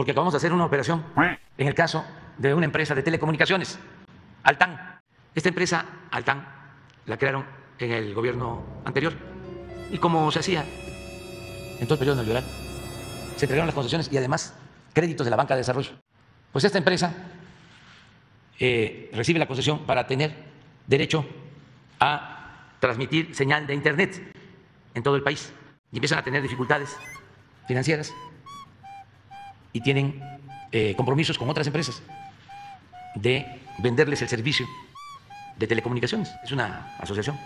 porque acabamos de hacer una operación en el caso de una empresa de telecomunicaciones, Altán. Esta empresa, Altán, la crearon en el gobierno anterior. Y como se hacía en todo el periodo neoliberal, se entregaron las concesiones y además créditos de la banca de desarrollo. Pues esta empresa eh, recibe la concesión para tener derecho a transmitir señal de Internet en todo el país y empiezan a tener dificultades financieras y tienen eh, compromisos con otras empresas de venderles el servicio de telecomunicaciones. Es una asociación.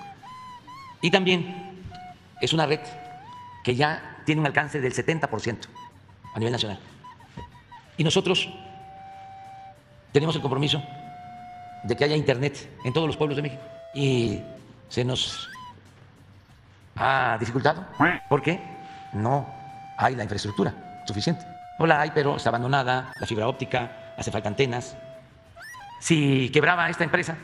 Y también es una red que ya tiene un alcance del 70% a nivel nacional. Y nosotros tenemos el compromiso de que haya Internet en todos los pueblos de México. Y se nos ha dificultado porque no hay la infraestructura suficiente. No la hay, pero está abandonada, la fibra óptica, hace falta antenas. Si quebraba esta empresa,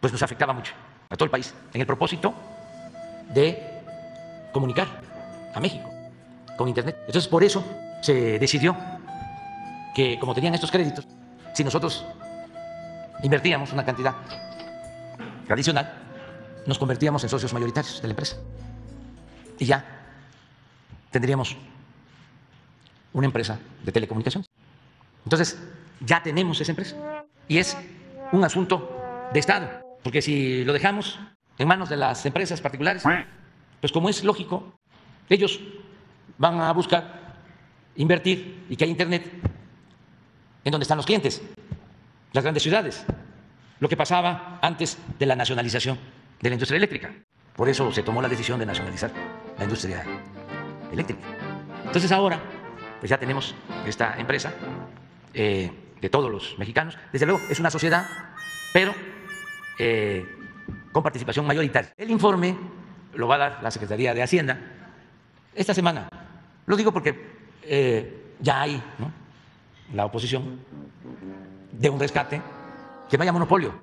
pues nos afectaba mucho a todo el país, en el propósito de comunicar a México con Internet. Entonces, por eso se decidió que, como tenían estos créditos, si nosotros invertíamos una cantidad adicional, nos convertíamos en socios mayoritarios de la empresa. Y ya tendríamos una empresa de telecomunicaciones. Entonces, ya tenemos esa empresa. Y es un asunto de Estado, porque si lo dejamos en manos de las empresas particulares, pues como es lógico, ellos van a buscar invertir y que haya Internet en donde están los clientes, las grandes ciudades, lo que pasaba antes de la nacionalización de la industria eléctrica. Por eso se tomó la decisión de nacionalizar la industria eléctrica. Entonces ahora, pues ya tenemos esta empresa eh, de todos los mexicanos. Desde luego, es una sociedad, pero eh, con participación mayoritaria. El informe lo va a dar la Secretaría de Hacienda esta semana. Lo digo porque eh, ya hay la oposición de un rescate que vaya monopolio.